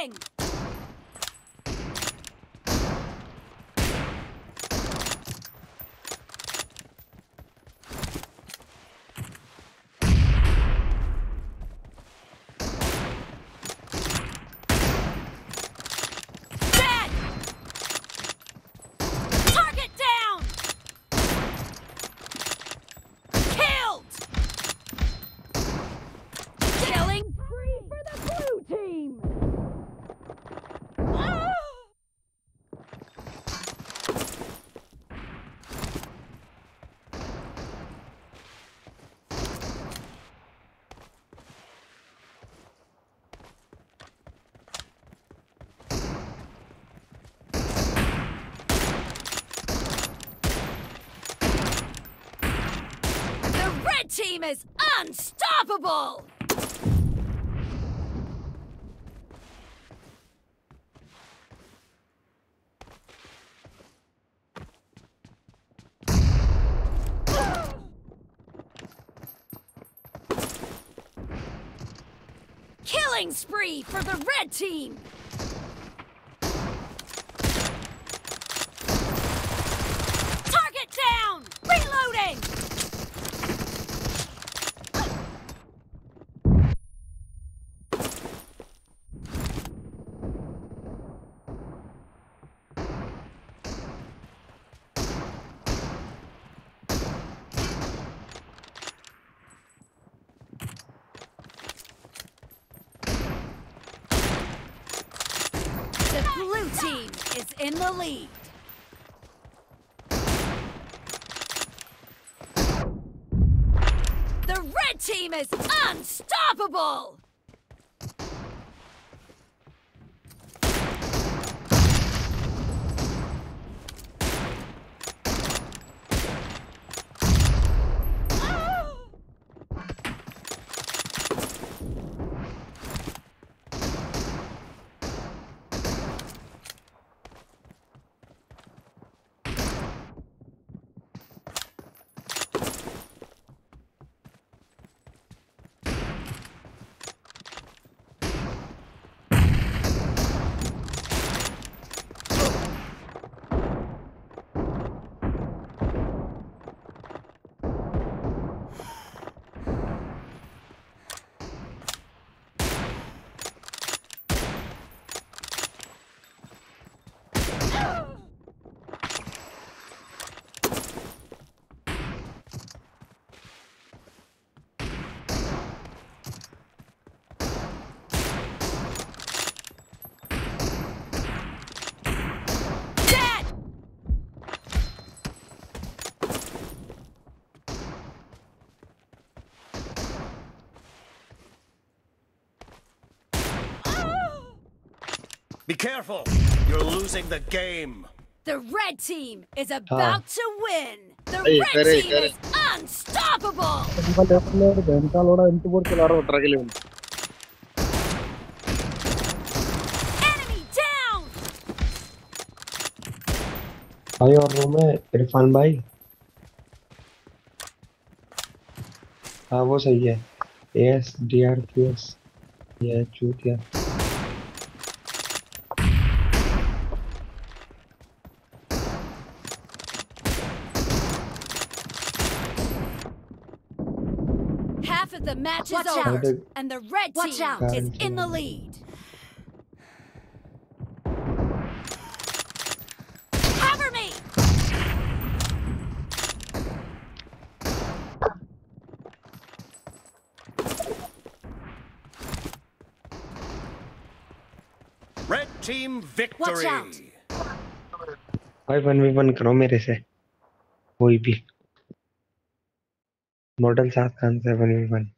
Reloading! Dead! Target down! Killed! Killing free for the blue team! Ah! The red team is unstoppable! Killing spree for the red team! Target down! Reloading! The blue team is in the lead. The red team is unstoppable! Be careful! You're losing the game! The red team is about to win! The red team is unstoppable! Enemy down! Hi, your room Irfan bhai. हाँ वो सही है S D R Yeah, shoot, yeah. Half of the match Watch is out. over, Other- and the red Watch team out. is in the lead. Cover me! Red team victory. out. भाई one we one करो मेरे से कोई भी model सात खान से one we one